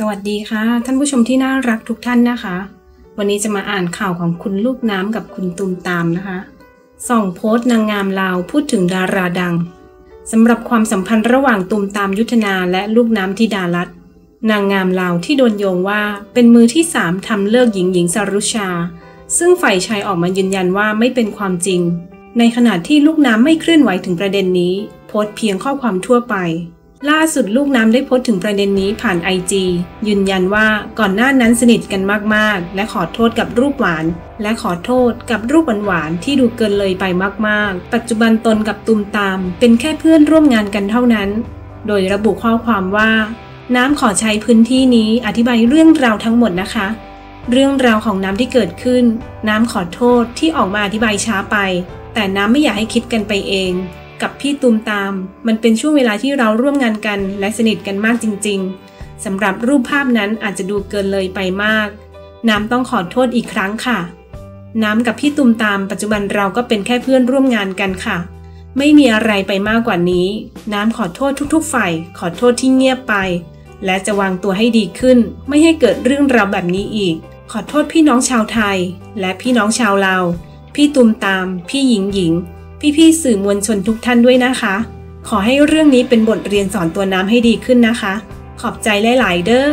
สวัสดีค่ะ ท่านผู้ชมที่น่ารักทุกท่านนะคะ วันนี้จะมาอ่านข่าวของคุณลูกน้ำกับคุณตูมตามนะคะส่องโพสต์นางงามลาวพูดถึงดาราดังสำหรับความสัมพันธ์ระหว่างตูมตามยุทธนาและลูกน้ำธิดารัตนางงามลาวที่โดนโยงว่าเป็นมือที่สามทำเลิกหญิงหญิงสารุชา ซึ่งฝ่ายชายออกมายืนยันว่าไม่เป็นความจริง ในขณะที่ลูกน้ำไม่เคลื่อนไหวถึงประเด็นนี้ โพสต์เพียงข้อความทั่วไป ล่าสุดลูกน้ำได้โพสต์ถึงประเด็นนี้ผ่านไอจียืนยันว่าก่อนหน้านั้นสนิทกันมากๆ และขอโทษกับรูปหวาน และขอโทษกับรูปหวานๆที่ดูเกินเลยไปมากๆ ปัจจุบันตนกับตุมตาม เป็นแค่เพื่อนร่วมงานกันเท่านั้น โดยระบุข้อความว่า น้ำขอใช้พื้นที่นี้อธิบายเรื่องราวทั้งหมดนะคะ เรื่องราวของน้ำที่เกิดขึ้น น้ำขอโทษที่ออกมาอธิบายช้าไป แต่น้ำไม่อยากให้คิดกันไปเอง กับพี่ตูมตาม มันเป็นช่วงเวลาที่เราร่วมงานกันและสนิทกันมากจริง ๆสำหรับรูปภาพนั้นอาจจะดูเกินเลยไปมาก น้ำต้องขอโทษอีกครั้งค่ะ น้ำกับพี่ตูมตามปัจจุบันเราก็เป็นแค่เพื่อนร่วมงานกันค่ะ ไม่มีอะไรไปมากกว่านี้ น้ำขอโทษทุกๆ ฝ่าย ขอโทษที่เงียบไป และจะวางตัวให้ดีขึ้น ไม่ให้เกิดเรื่องราวแบบนี้อีก ขอโทษพี่น้องชาวไทย และพี่น้องชาวลาวพี่ตุมตาม พี่หญิงหญิง พี่ๆสื่อมวลชนทุกท่านด้วยนะคะ ขอให้เรื่องนี้เป็นบทเรียนสอนตัวน้ำให้ดีขึ้นนะคะ ขอบใจหลายๆเด้อ